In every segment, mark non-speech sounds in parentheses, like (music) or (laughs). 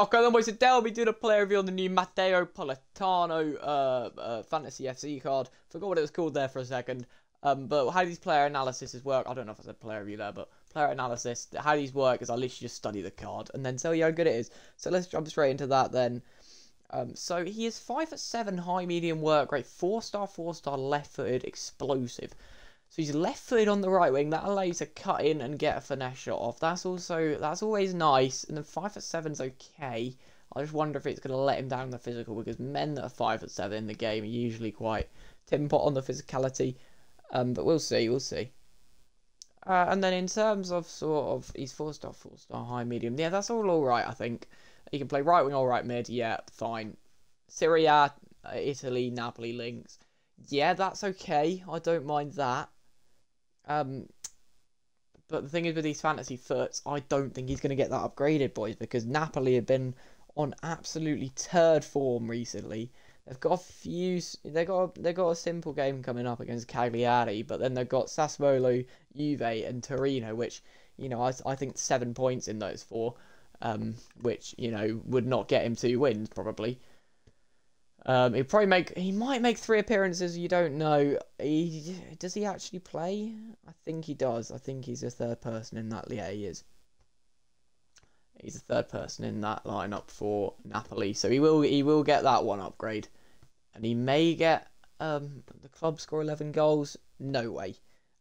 Okay, then boys, so Delby did a player review on the new Matteo Politano uh, uh, Fantasy FC card. Forgot what it was called there for a second. Um, but how these player analyses work, I don't know if I said player review there, but player analysis, how these work is I literally just study the card and then tell you how good it is. So let's jump straight into that then. Um, so he is 5 foot 7 high medium work rate, 4 star, 4 star left footed, explosive. So he's left footed on the right wing. That allows you to cut in and get a finesse shot off. That's also that's always nice. And then five foot seven's okay. I just wonder if it's going to let him down the physical because men that are five foot seven in the game are usually quite tin pot on the physicality. Um, but we'll see, we'll see. Uh, and then in terms of sort of he's four star, four star, high, medium. Yeah, that's all all right. I think he can play right wing, all right mid. Yeah, fine. Serie A, Italy, Napoli links. Yeah, that's okay. I don't mind that. Um, but the thing is with these fantasy foots, I don't think he's going to get that upgraded, boys, because Napoli have been on absolutely turd form recently. They've got a few. They got they got a simple game coming up against Cagliari, but then they've got Sassuolo, Juve, and Torino, which you know I I think seven points in those four, um, which you know would not get him two wins probably. Um, he probably make he might make three appearances. You don't know. He does he actually play? I think he does. I think he's a third person in that. Yeah, he is. He's a third person in that lineup for Napoli, so he will he will get that one upgrade, and he may get um the club score eleven goals. No way,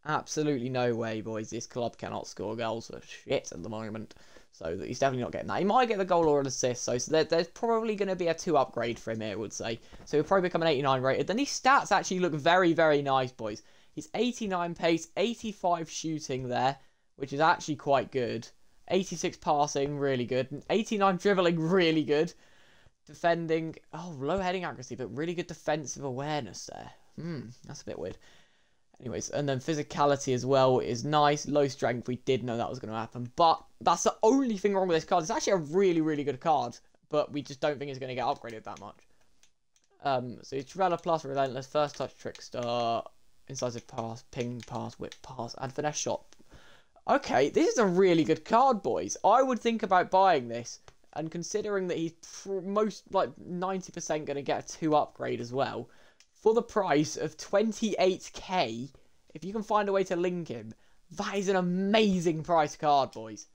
absolutely no way, boys. This club cannot score goals for shit at the moment. So he's definitely not getting that. He might get the goal or an assist. So, so there, there's probably going to be a two upgrade for him here, I would say. So he'll probably become an 89 rated. Then his stats actually look very, very nice, boys. He's 89 pace, 85 shooting there, which is actually quite good. 86 passing, really good. 89 dribbling, (laughs) really good. Defending, oh, low heading accuracy, but really good defensive awareness there. Hmm, that's a bit weird. Anyways, and then physicality as well is nice. Low strength, we did know that was going to happen. But that's the only thing wrong with this card. It's actually a really, really good card. But we just don't think it's going to get upgraded that much. Um, so Trivela plus Relentless, First Touch, Trickster, Incisive Pass, Ping Pass, Whip Pass, and Finesse Shot. Okay, this is a really good card, boys. I would think about buying this. And considering that he's most, like, 90% going to get a 2 upgrade as well for the price of 28k, if you can find a way to link him, that is an amazing price card, boys.